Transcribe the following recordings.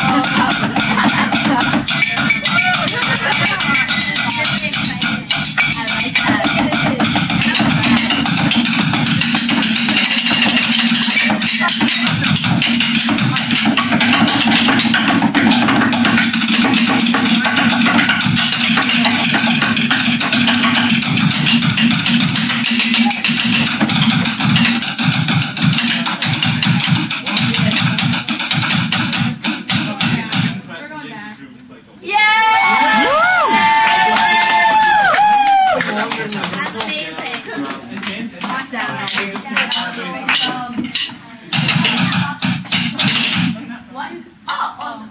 Oh, oh, oh. Oh.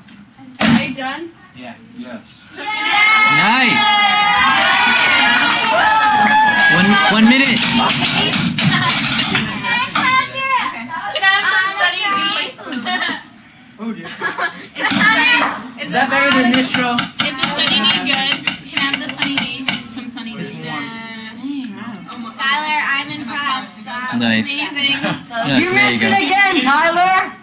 Are you done? Yeah. Yes. Nice. One one minute. oh dear. Is that better than this show? Is the good? Nice. amazing. Yeah, You missed it again, Tyler!